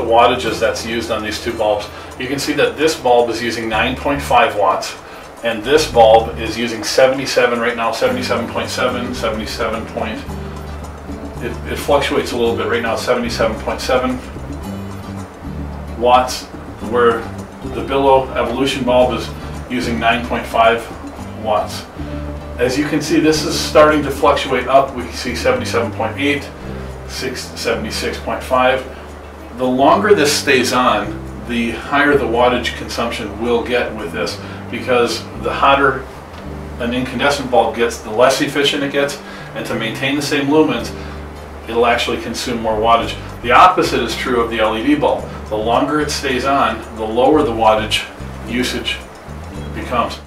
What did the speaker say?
the wattages that's used on these two bulbs, you can see that this bulb is using 9.5 watts and this bulb is using 77 right now, 77.7, 77 point. It, it fluctuates a little bit. Right now, 77.7 watts, where the Billo Evolution bulb is using 9.5 watts. As you can see, this is starting to fluctuate up. We see 77.8, 76.5. The longer this stays on, the higher the wattage consumption will get with this because the hotter an incandescent bulb gets, the less efficient it gets, and to maintain the same lumens, it'll actually consume more wattage. The opposite is true of the LED bulb. The longer it stays on, the lower the wattage usage becomes.